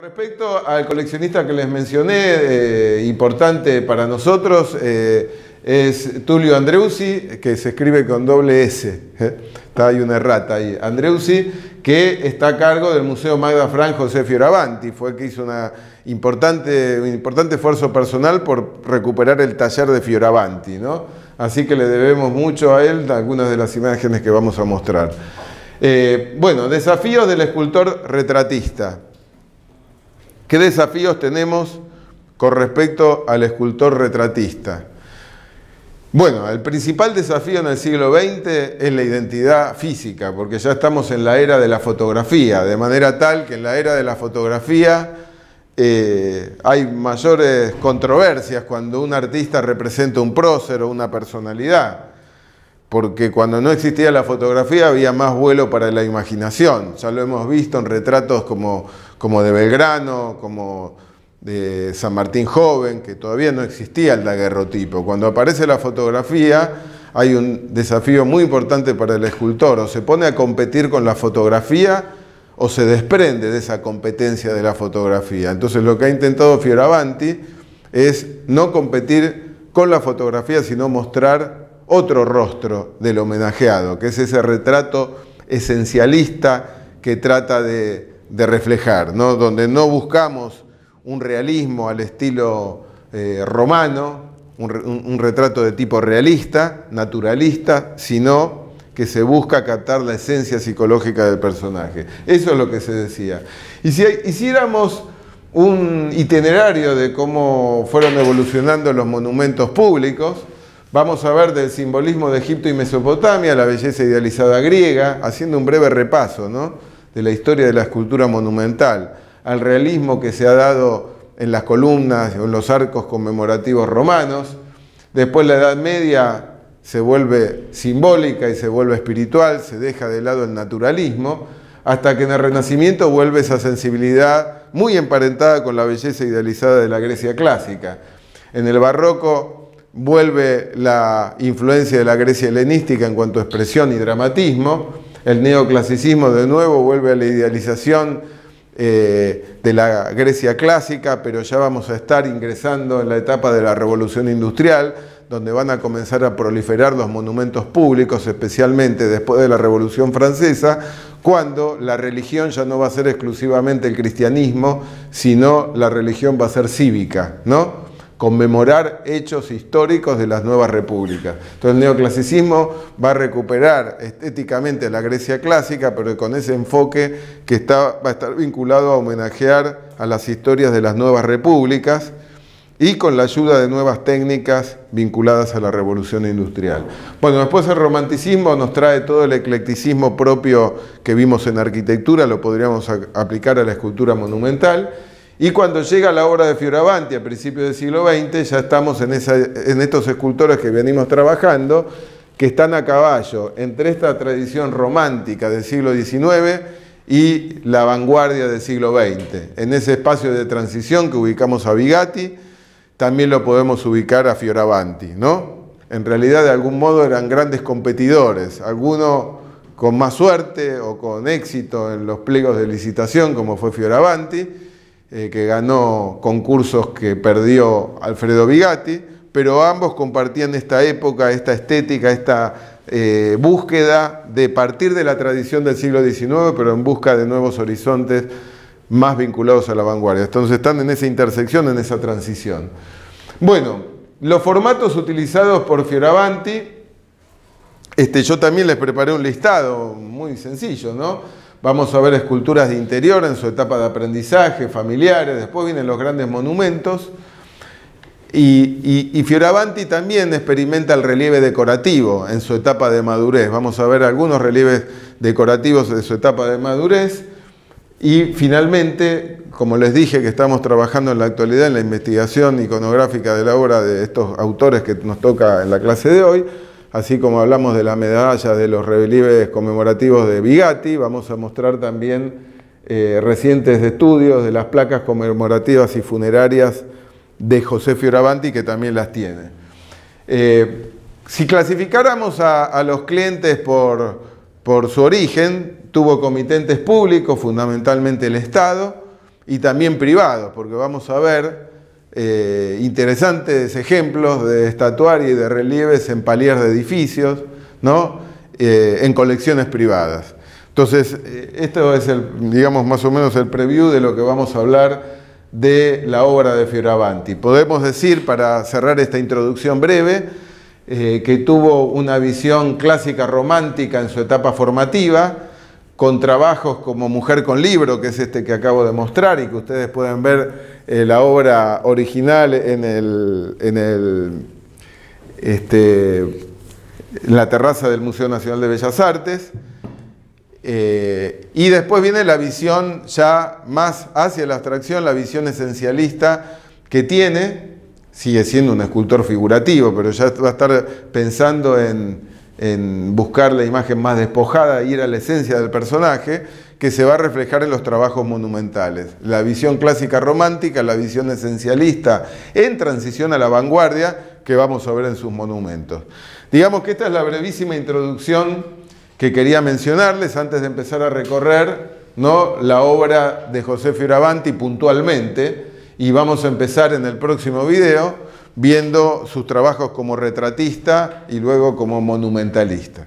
Respecto al coleccionista que les mencioné, eh, importante para nosotros, eh, es Tulio Andreusi, que se escribe con doble S. ¿eh? Está ahí una errata ahí. Andreusi, que está a cargo del Museo Magda Fran José Fioravanti. Fue el que hizo una importante, un importante esfuerzo personal por recuperar el taller de Fioravanti. ¿no? Así que le debemos mucho a él algunas de las imágenes que vamos a mostrar. bueno, desafíos del escultor retratista. ¿Qué desafíos tenemos con respecto al escultor retratista? Bueno, el principal desafío en el siglo XX es la identidad física, porque ya estamos en la era de la fotografía, de manera tal que en la era de la fotografía eh, hay mayores controversias cuando un artista representa un prócer o una personalidad, porque cuando no existía la fotografía había más vuelo para la imaginación, ya lo hemos visto en retratos como como de Belgrano, como de San Martín Joven, que todavía no existía el daguerrotipo. Cuando aparece la fotografía hay un desafío muy importante para el escultor, o se pone a competir con la fotografía o se desprende de esa competencia de la fotografía. Entonces lo que ha intentado Fioravanti es no competir con la fotografía, sino mostrar otro rostro del homenajeado, que es ese retrato esencialista que trata de de reflejar, ¿no? donde no buscamos un realismo al estilo eh, romano, un, retrato de tipo realista, naturalista, sino que se busca captar la esencia psicológica del personaje. Eso es lo que se decía. Y si hiciéramos un itinerario de cómo fueron evolucionando los monumentos públicos, vamos a ver del simbolismo de Egipto y Mesopotamia, la belleza idealizada griega, haciendo un breve repaso, ¿no? De la historia de la escultura monumental, al realismo que se ha dado en las columnas o en los arcos conmemorativos romanos. Después la Edad Media se vuelve simbólica y se vuelve espiritual, se deja de lado el naturalismo, hasta que en el Renacimiento vuelve esa sensibilidad muy emparentada con la belleza idealizada de la Grecia clásica. En el barroco vuelve la influencia de la Grecia helenística en cuanto a expresión y dramatismo, el neoclasicismo de nuevo vuelve a la idealización eh, de la Grecia clásica, pero ya vamos a estar ingresando en la etapa de la revolución industrial, donde van a comenzar a proliferar los monumentos públicos, especialmente después de la Revolución Francesa, cuando la religión ya no va a ser exclusivamente el cristianismo, sino la religión va a ser cívica, ¿no? Conmemorar hechos históricos de las nuevas repúblicas. Entonces el neoclasicismo va a recuperar estéticamente la Grecia clásica, pero con ese enfoque que está, va a estar vinculado a homenajear a las historias de las nuevas repúblicas y con la ayuda de nuevas técnicas vinculadas a la revolución industrial. Bueno, después el romanticismo nos trae todo el eclecticismo propio que vimos en arquitectura, lo podríamos aplicar a la escultura monumental. Y cuando llega la obra de Fioravanti a principios del siglo XX, ya estamos en, estos escultores que venimos trabajando, que están a caballo entre esta tradición romántica del siglo XIX y la vanguardia del siglo XX. En ese espacio de transición que ubicamos a Bigatti, también lo podemos ubicar a Fioravanti, ¿no? En realidad, de algún modo, eran grandes competidores, algunos con más suerte o con éxito en los pliegos de licitación, como fue Fioravanti, eh, que ganó concursos que perdió Alfredo Bigatti, pero ambos compartían esta época, esta estética, esta eh, búsqueda de partir de la tradición del siglo XIX, pero en busca de nuevos horizontes más vinculados a la vanguardia. Entonces están en esa intersección, en esa transición. Bueno, los formatos utilizados por Fioravanti, este, yo también les preparé un listado muy sencillo, ¿no? Vamos a ver esculturas de interior en su etapa de aprendizaje, familiares, después vienen los grandes monumentos. Y, Fioravanti también experimenta el relieve decorativo en su etapa de madurez. Vamos a ver algunos relieves decorativos de su etapa de madurez. Y finalmente, como les dije que estamos trabajando en la actualidad en la investigación iconográfica de la obra de estos autores que nos toca en la clase de hoy, así como hablamos de la medalla de los relieves conmemorativos de Bigatti, vamos a mostrar también eh, recientes estudios de las placas conmemorativas y funerarias de José Fioravanti, que también las tiene. Eh, si clasificáramos a, los clientes por su origen, tuvo comitentes públicos, fundamentalmente el Estado, y también privados, porque vamos a ver eh, interesantes ejemplos de estatuaria y de relieves en paliers de edificios, ¿no? Eh, en colecciones privadas. Entonces, eh, esto es el, digamos, más o menos el preview de lo que vamos a hablar de la obra de Fioravanti. Podemos decir, para cerrar esta introducción breve, que tuvo una visión clásica romántica en su etapa formativa, con trabajos como Mujer con Libro, que es este que acabo de mostrar y que ustedes pueden ver eh, la obra original en, el, en, este, la terraza del Museo Nacional de Bellas Artes. Eh, y después viene la visión ya más hacia la abstracción, la visión esencialista que tiene, sigue siendo un escultor figurativo, pero ya va a estar pensando en, en buscar la imagen más despojada, ir a la esencia del personaje, que se va a reflejar en los trabajos monumentales. La visión clásica romántica, la visión esencialista en transición a la vanguardia que vamos a ver en sus monumentos. Digamos que esta es la brevísima introducción que quería mencionarles antes de empezar a recorrer ¿no? la obra de José Fioravanti puntualmente y vamos a empezar en el próximo video viendo sus trabajos como retratista y luego como monumentalista.